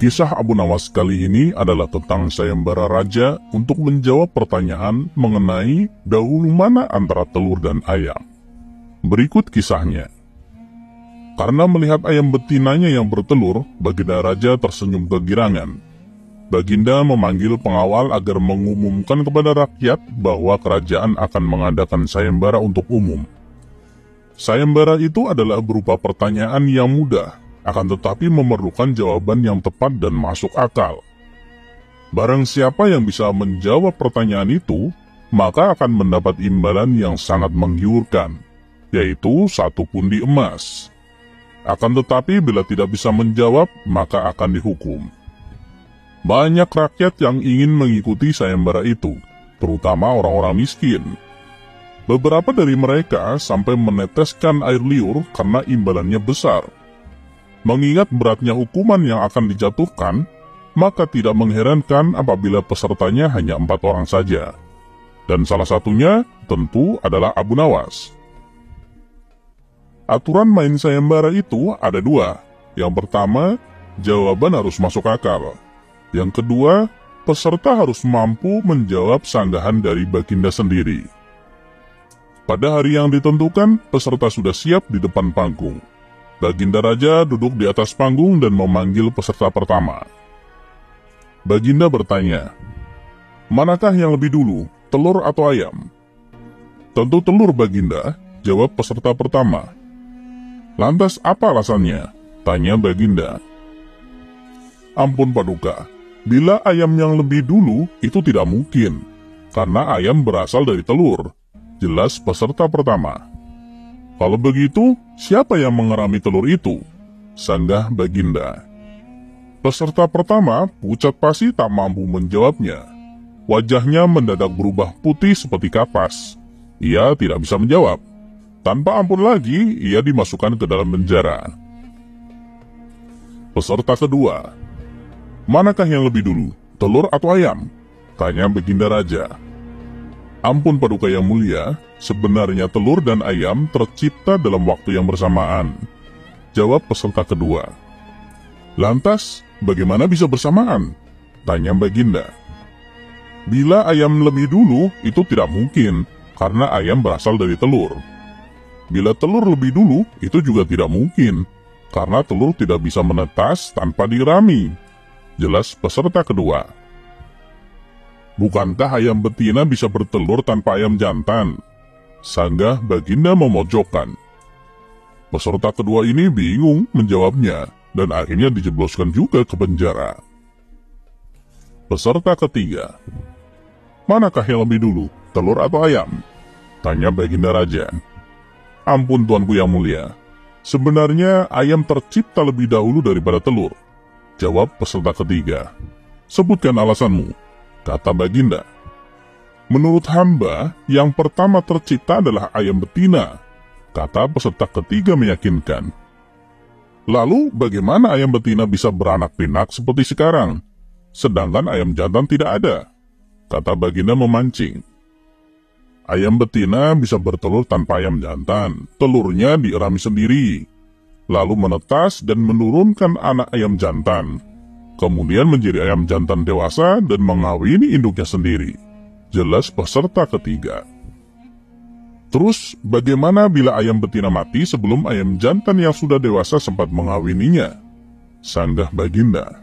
Kisah Abu Nawas kali ini adalah tentang sayembara raja untuk menjawab pertanyaan mengenai dahulu mana antara telur dan ayam. Berikut kisahnya. Karena melihat ayam betinanya yang bertelur, Baginda Raja tersenyum kegirangan. Baginda memanggil pengawal agar mengumumkan kepada rakyat bahwa kerajaan akan mengadakan sayembara untuk umum. Sayembara itu adalah berupa pertanyaan yang mudah, akan tetapi memerlukan jawaban yang tepat dan masuk akal. Barang siapa yang bisa menjawab pertanyaan itu, maka akan mendapat imbalan yang sangat menggiurkan, yaitu satu pundi emas. Akan tetapi bila tidak bisa menjawab, maka akan dihukum. Banyak rakyat yang ingin mengikuti sayembara itu, terutama orang-orang miskin. Beberapa dari mereka sampai meneteskan air liur karena imbalannya besar. Mengingat beratnya hukuman yang akan dijatuhkan, maka tidak mengherankan apabila pesertanya hanya empat orang saja. Dan salah satunya tentu adalah Abu Nawas. Aturan main sayembara itu ada dua. Yang pertama, jawaban harus masuk akal. Yang kedua, peserta harus mampu menjawab sanggahan dari baginda sendiri. Pada hari yang ditentukan, peserta sudah siap di depan panggung. Baginda Raja duduk di atas panggung dan memanggil peserta pertama. Baginda bertanya, Manakah yang lebih dulu, telur atau ayam? Tentu telur Baginda, jawab peserta pertama. Lantas apa alasannya? Tanya Baginda. Ampun Paduka, bila ayam yang lebih dulu itu tidak mungkin, karena ayam berasal dari telur Jelas peserta pertama. Kalau begitu, siapa yang mengerami telur itu? Sanggah Baginda. Peserta pertama, pucat pasti tak mampu menjawabnya. Wajahnya mendadak berubah putih seperti kapas. Ia tidak bisa menjawab. Tanpa ampun lagi, ia dimasukkan ke dalam penjara. Peserta kedua. Manakah yang lebih dulu, telur atau ayam? Tanya Baginda Raja. Ampun paduka yang mulia, sebenarnya telur dan ayam tercipta dalam waktu yang bersamaan. Jawab peserta kedua. Lantas, bagaimana bisa bersamaan? Tanya Baginda. Bila ayam lebih dulu, itu tidak mungkin, karena ayam berasal dari telur. Bila telur lebih dulu, itu juga tidak mungkin, karena telur tidak bisa menetas tanpa dirami. Jelas peserta kedua. Bukankah ayam betina bisa bertelur tanpa ayam jantan? Sanggah Baginda memojokkan. Peserta kedua ini bingung menjawabnya dan akhirnya dijebloskan juga ke penjara. Peserta ketiga. Manakah yang lebih dulu, telur atau ayam? Tanya Baginda Raja. Ampun tuanku yang mulia. Sebenarnya ayam tercipta lebih dahulu daripada telur. Jawab peserta ketiga. Sebutkan alasanmu kata Baginda. Menurut hamba, yang pertama tercipta adalah ayam betina, kata peserta ketiga meyakinkan. Lalu bagaimana ayam betina bisa beranak pinak seperti sekarang, sedangkan ayam jantan tidak ada? Kata Baginda memancing. Ayam betina bisa bertelur tanpa ayam jantan, telurnya dierami sendiri, lalu menetas dan menurunkan anak ayam jantan kemudian menjadi ayam jantan dewasa dan mengawini induknya sendiri. Jelas peserta ketiga. Terus, bagaimana bila ayam betina mati sebelum ayam jantan yang sudah dewasa sempat mengawininya? Sanggah Baginda.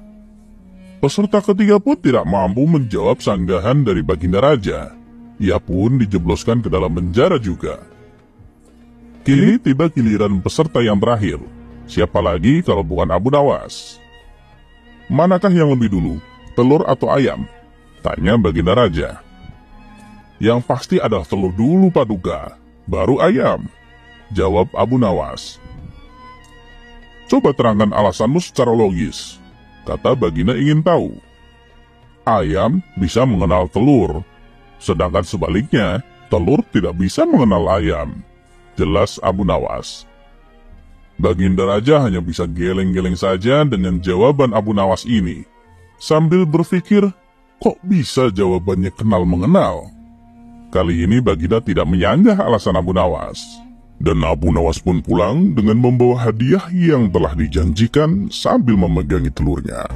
Peserta ketiga pun tidak mampu menjawab sanggahan dari Baginda Raja. Ia pun dijebloskan ke dalam penjara juga. Kini tiba giliran peserta yang terakhir. Siapa lagi kalau bukan Abu Nawas? Manakah yang lebih dulu, telur atau ayam? Tanya Baginda Raja. Yang pasti adalah telur dulu Paduka, baru ayam. Jawab Abu Nawas. Coba terangkan alasanmu secara logis. Kata Baginda ingin tahu. Ayam bisa mengenal telur, sedangkan sebaliknya, telur tidak bisa mengenal ayam. Jelas Abu Nawas. Baginda Raja hanya bisa geleng-geleng saja dengan jawaban Abu Nawas ini. Sambil berpikir, kok bisa jawabannya kenal mengenal? Kali ini Baginda tidak menyanggah alasan Abu Nawas. Dan Abu Nawas pun pulang dengan membawa hadiah yang telah dijanjikan sambil memegangi telurnya.